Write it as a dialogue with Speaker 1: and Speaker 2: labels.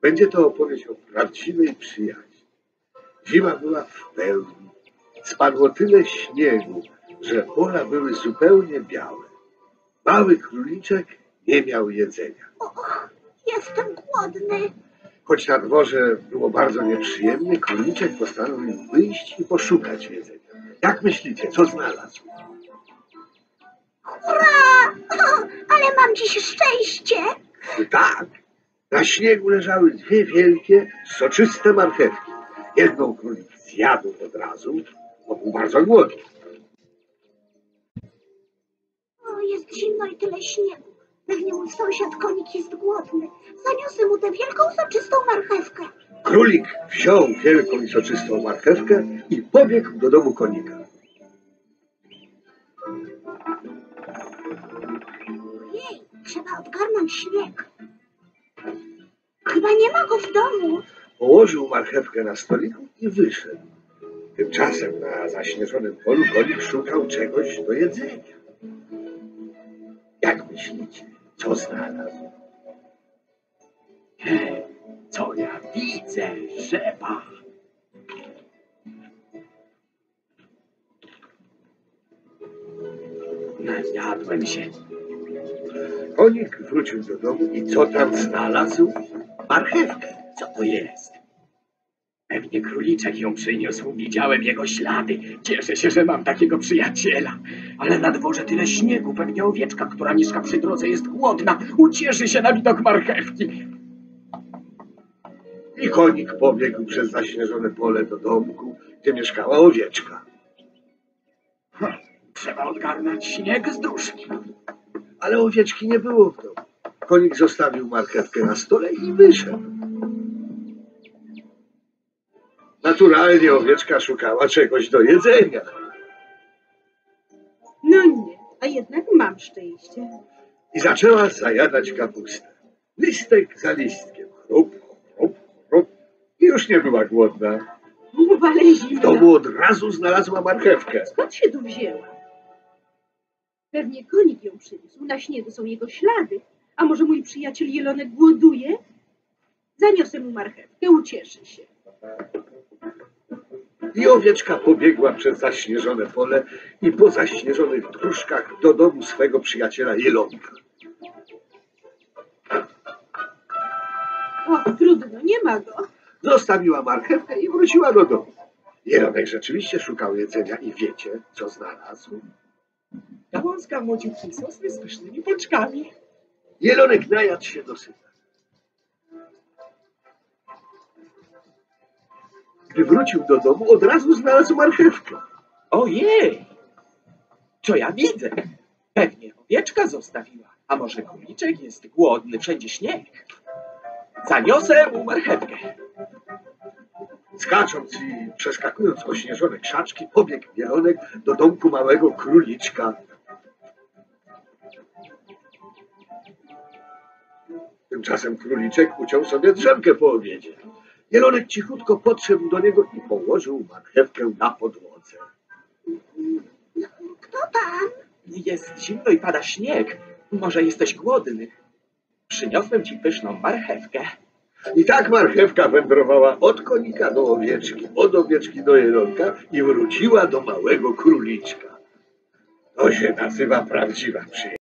Speaker 1: Będzie to opowieść o prawdziwej przyjaźni. Zima była w pełni. Spadło tyle śniegu, że pola były zupełnie białe. Mały króliczek nie miał jedzenia.
Speaker 2: Och, jestem głodny.
Speaker 1: Choć na dworze było bardzo nieprzyjemnie, króliczek postanowił wyjść i poszukać jedzenia. Jak myślicie, co znalazł?
Speaker 2: Hurra! O, ale mam dziś szczęście.
Speaker 1: Tak, na śniegu leżały dwie wielkie, soczyste marchewki. Jedną królik zjadł od razu, bo był bardzo głodny.
Speaker 2: O, jest zimno i tyle śniegu. Pewnie mój sąsiad konik jest głodny. Zaniosę mu tę wielką, soczystą marchewkę.
Speaker 1: Królik wziął wielką i soczystą marchewkę i pobiegł do domu konika.
Speaker 2: Jej, trzeba odgarnąć śnieg. Chyba nie ma go w domu.
Speaker 1: Położył marchewkę na stoliku i wyszedł. Tymczasem na zaśnieżonym polu konik szukał czegoś do jedzenia. Jak myślicie, co znalazł?
Speaker 3: Hej, co ja widzę, rzepa? Najadłem się.
Speaker 1: Konik wrócił do domu i co tam znalazł? Marchewkę.
Speaker 3: Co to jest? Pewnie króliczek ją przyniósł. Widziałem jego ślady. Cieszę się, że mam takiego przyjaciela. Ale na dworze tyle śniegu. Pewnie owieczka, która mieszka przy drodze, jest głodna. Ucieszy się na widok marchewki.
Speaker 1: I konik pobiegł przez zaśnieżone pole do domku, gdzie mieszkała owieczka.
Speaker 3: Hm, Trzeba odgarnąć śnieg z duszki.
Speaker 1: Ale owieczki nie było w domu. Konik zostawił marchewkę na stole i wyszedł. Naturalnie owieczka szukała czegoś do jedzenia.
Speaker 4: No nie, a jednak mam szczęście.
Speaker 1: i zaczęła zajadać kapustę. Listek za listkiem. Chrup, chrup, chrup. I już nie była głodna.
Speaker 4: Ale
Speaker 1: W domu od razu znalazła marchewkę.
Speaker 4: Skąd się tu wzięła? Pewnie konik ją przyniósł. Na śniegu są jego ślady. A może mój przyjaciel jelonek głoduje? Zaniosę mu marchewkę, ucieszy się.
Speaker 1: I owieczka pobiegła przez zaśnieżone pole i po zaśnieżonych dróżkach do domu swego przyjaciela Jelonka.
Speaker 4: O, trudno, nie ma go.
Speaker 1: Zostawiła marchewkę i wróciła do domu. Jelonek rzeczywiście szukał jedzenia i wiecie, co znalazł?
Speaker 3: Gałązka młodziutkiej sosny z pysznymi pączkami.
Speaker 1: Jelonek najadł się dosyta. Gdy wrócił do domu, od razu znalazł marchewkę.
Speaker 3: Ojej! Co ja widzę? Pewnie owieczka zostawiła. A może króliczek jest głodny, wszędzie śnieg. Zaniosę mu marchewkę.
Speaker 1: Skacząc i przeskakując ośnieżone krzaczki, pobiegł Jelonek do domku małego króliczka. Tymczasem króliczek uciął sobie drzemkę po obiedzie. Jelonek cichutko podszedł do niego i położył marchewkę na podłodze.
Speaker 2: Kto tam?
Speaker 3: Jest zimno i pada śnieg. Może jesteś głodny. Przyniosłem ci pyszną marchewkę.
Speaker 1: I tak marchewka wędrowała od konika do owieczki, od owieczki do jelonka i wróciła do małego króliczka. To się nazywa prawdziwa przyjaźń.